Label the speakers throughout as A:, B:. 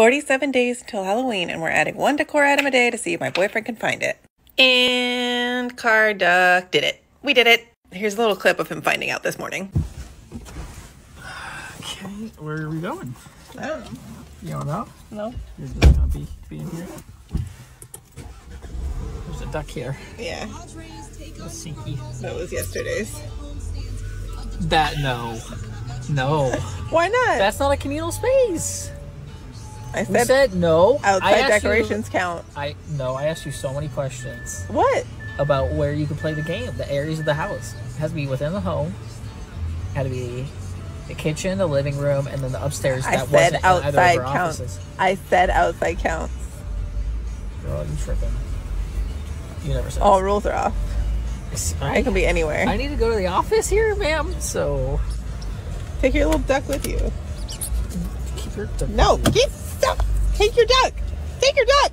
A: 47 days until Halloween, and we're adding one decor item a day to see if my boyfriend can find it. And Car Duck did it. We did it. Here's a little clip of him finding out this morning.
B: Okay, where are we going?
A: I don't know.
B: You don't know?
A: No.
B: You're just gonna be, be in here. There's a duck here.
A: Yeah,
B: A sinky.
A: that was yesterday's.
B: That no. No.
A: Why not?
B: That's not a communal space.
A: I said,
B: said no.
A: Outside
B: asked you-
A: decorations count.
B: I no, I asked you so many questions
A: What?
B: about where you could play the game, the areas of the house. It has to be within the home. It Had to be the kitchen, the living room, and then the upstairs
A: I
B: that
A: said
B: wasn't
A: outside counts.
B: offices.
A: I said outside counts.
B: Girl, you tripping. You never said
A: All rules are off.
B: I,
A: I can be anywhere.
B: I need to go to the office here, ma'am. So
A: Take your little duck with you. No, get stop. Take your duck. Take your duck.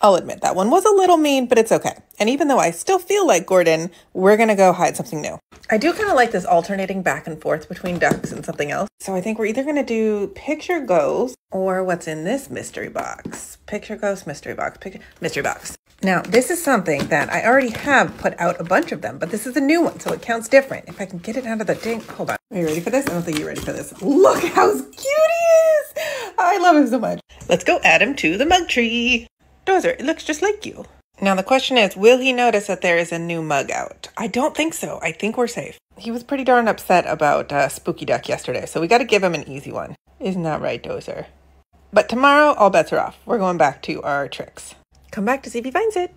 A: I'll admit that one was a little mean, but it's okay. And even though I still feel like Gordon, we're gonna go hide something new. I do kind of like this alternating back and forth between ducks and something else. So I think we're either gonna do picture ghost or what's in this mystery box. Picture ghost, mystery box, picture mystery box. Now, this is something that I already have put out a bunch of them, but this is a new one, so it counts different. If I can get it out of the ding, hold on. Are you ready for this? I don't think you're ready for this. Look how cute! I love him so much. Let's go add him to the mug tree. Dozer, it looks just like you. Now, the question is will he notice that there is a new mug out? I don't think so. I think we're safe. He was pretty darn upset about uh, Spooky Duck yesterday, so we got to give him an easy one. Isn't that right, Dozer? But tomorrow, all bets are off. We're going back to our tricks. Come back to see if he finds it.